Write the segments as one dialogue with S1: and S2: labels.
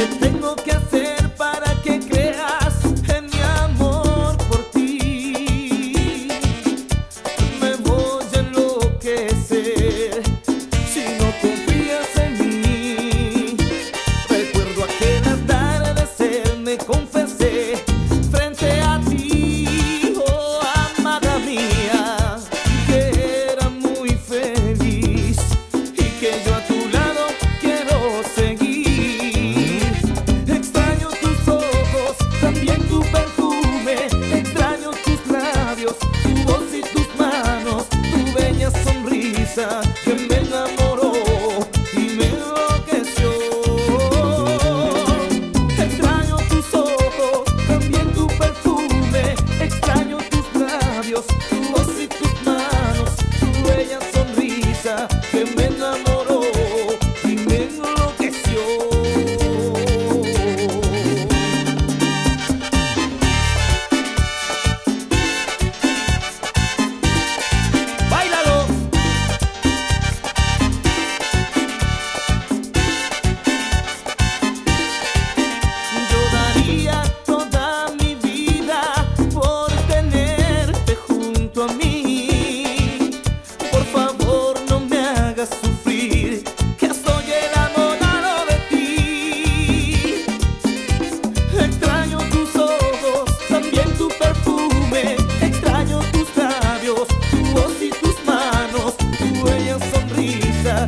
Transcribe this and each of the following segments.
S1: que tengo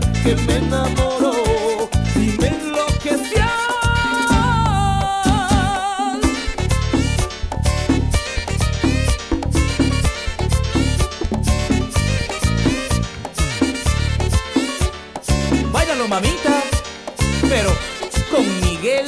S1: que me enamoró y me enloqueció. Váyalo mamita, pero con Miguel.